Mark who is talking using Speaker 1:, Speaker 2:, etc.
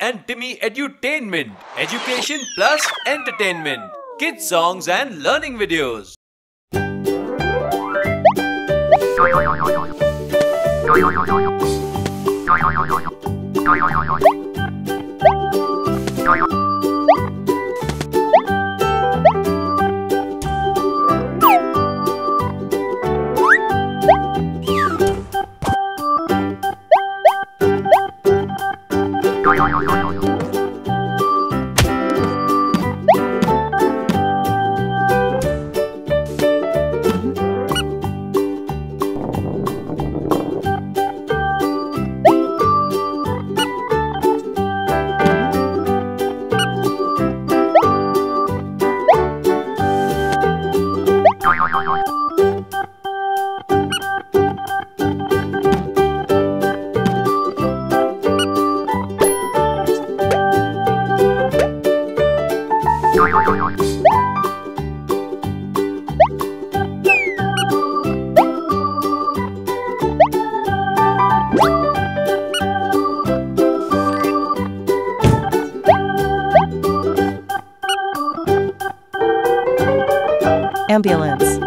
Speaker 1: and Timmy Edutainment. Education plus entertainment. Kids songs and learning videos.
Speaker 2: ambulance.